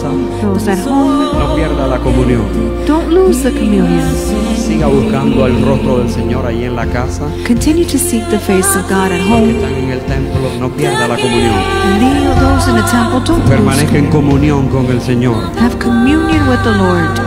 Those at home, No pierda la comunión. don't lose the communion. Siga buscando el rostro del Señor ahí en la casa. Continue to seek the face of God at Los que home. están en el templo, no pierda la comunión. Leave those in the temple, don't lose. Permanezca en comunión con el Señor. Have communion with the Lord.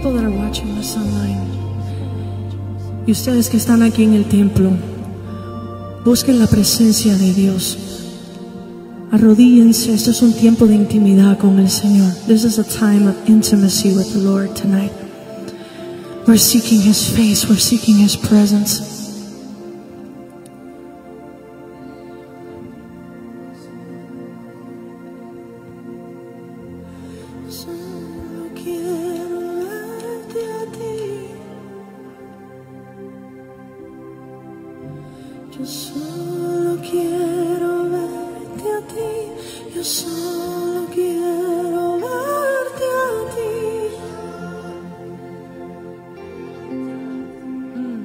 people that are watching us online, y ustedes que están aquí en el templo, busquen la presencia de Dios. Arrodíense, este es un tiempo de intimidad con el Señor. This is a time of intimacy with the Lord tonight. We're seeking His face, we're seeking His presence. Yo solo quiero verte a ti, yo solo quiero verte a ti. Mm.